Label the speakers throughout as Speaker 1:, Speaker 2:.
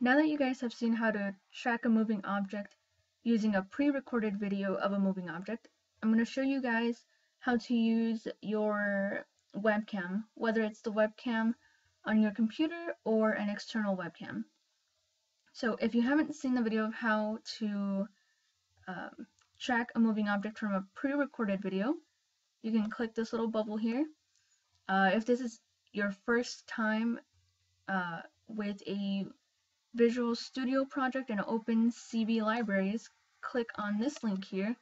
Speaker 1: Now that you guys have seen how to track a moving object using a pre-recorded video of a moving object, I'm going to show you guys how to use your webcam, whether it's the webcam on your computer or an external webcam. So if you haven't seen the video of how to um, track a moving object from a pre-recorded video, you can click this little bubble here. Uh, if this is your first time uh, with a Visual Studio project and Open CV libraries, click on this link here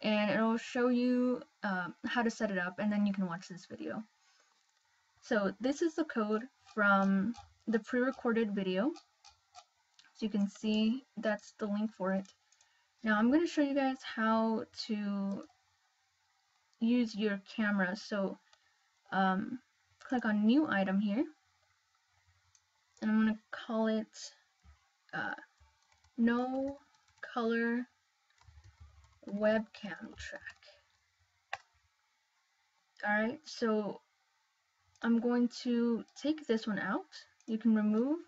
Speaker 1: and it'll show you um, how to set it up and then you can watch this video. So this is the code from the pre-recorded video. So you can see that's the link for it. Now I'm going to show you guys how to use your camera. So um, click on new item here and I'm going to call it uh, no color webcam track. Alright, so I'm going to take this one out. You can remove,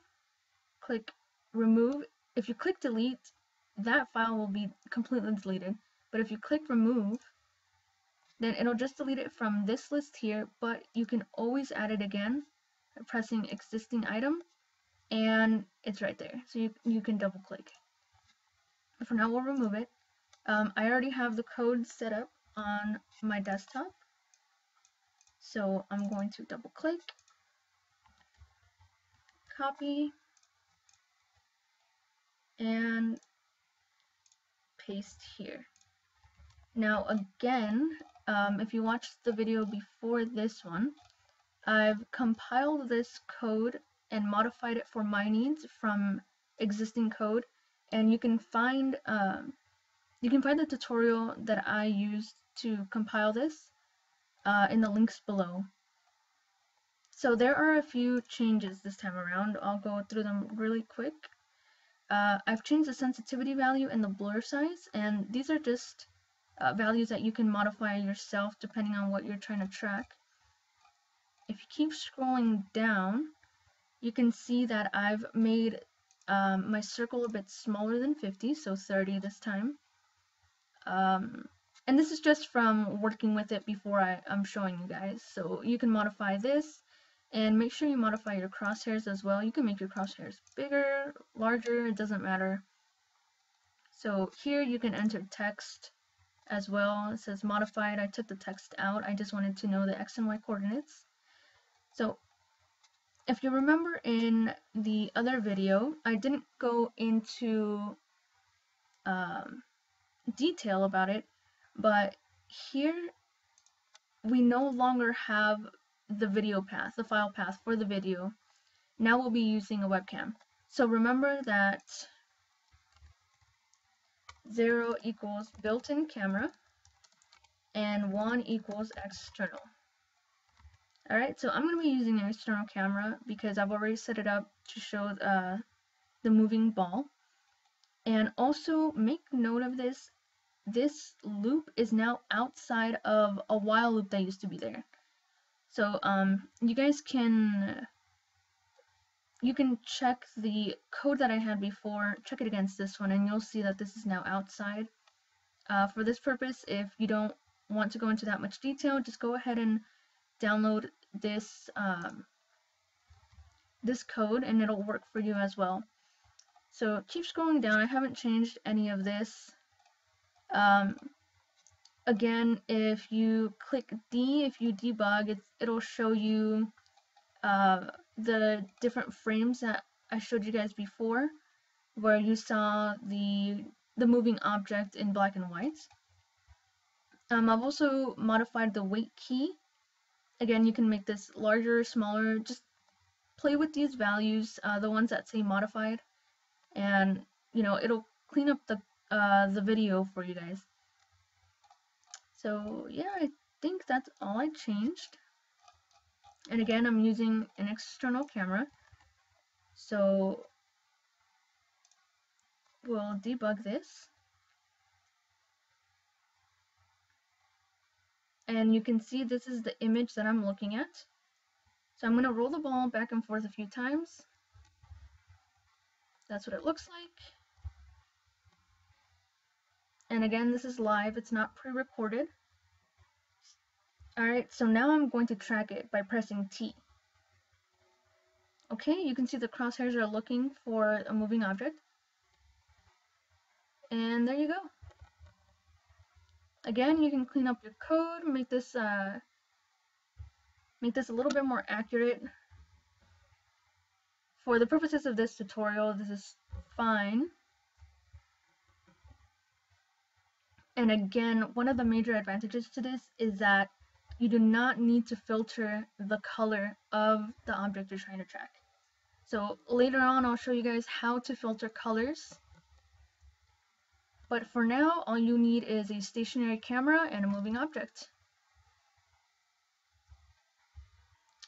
Speaker 1: click remove. If you click delete, that file will be completely deleted. But if you click remove, then it'll just delete it from this list here, but you can always add it again by pressing existing item and it's right there. So you, you can double click. For now we'll remove it. Um, I already have the code set up on my desktop. So I'm going to double click, copy, and paste here. Now again, um, if you watched the video before this one, I've compiled this code and modified it for my needs from existing code and you can find um, you can find the tutorial that I used to compile this uh, in the links below. So there are a few changes this time around. I'll go through them really quick. Uh, I've changed the sensitivity value and the blur size, and these are just uh, values that you can modify yourself depending on what you're trying to track. If you keep scrolling down, you can see that I've made um, my circle a bit smaller than 50, so 30 this time. Um, and this is just from working with it before I, I'm showing you guys. So you can modify this and make sure you modify your crosshairs as well. You can make your crosshairs bigger, larger, it doesn't matter. So here you can enter text as well. It says modified. I took the text out. I just wanted to know the x and y coordinates. So if you remember in the other video, I didn't go into um, detail about it, but here we no longer have the video path, the file path for the video. Now we'll be using a webcam. So remember that 0 equals built-in camera and 1 equals external. Alright, so I'm going to be using an external camera because I've already set it up to show uh, the moving ball. And also make note of this, this loop is now outside of a while loop that used to be there. So um, you guys can you can check the code that I had before, check it against this one, and you'll see that this is now outside. Uh, for this purpose, if you don't want to go into that much detail, just go ahead and download this um, this code and it'll work for you as well. So keep scrolling down. I haven't changed any of this. Um, again, if you click D, if you debug, it'll show you uh, the different frames that I showed you guys before, where you saw the the moving object in black and white. Um, I've also modified the waitKey Again, you can make this larger, smaller, just play with these values, uh, the ones that say modified, and you know, it'll clean up the, uh, the video for you guys. So yeah, I think that's all I changed. And again, I'm using an external camera. So we'll debug this. And you can see this is the image that I'm looking at. So I'm going to roll the ball back and forth a few times. That's what it looks like. And again, this is live, it's not pre-recorded. Alright, so now I'm going to track it by pressing T. Okay, you can see the crosshairs are looking for a moving object. And there you go. Again, you can clean up your code, make this uh, make this a little bit more accurate. For the purposes of this tutorial, this is fine. And again, one of the major advantages to this is that you do not need to filter the color of the object you're trying to track. So later on, I'll show you guys how to filter colors. But for now, all you need is a stationary camera and a moving object.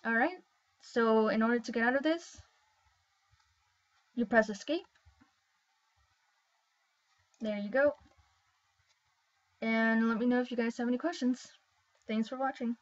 Speaker 1: Alright, so in order to get out of this, you press escape. There you go. And let me know if you guys have any questions. Thanks for watching.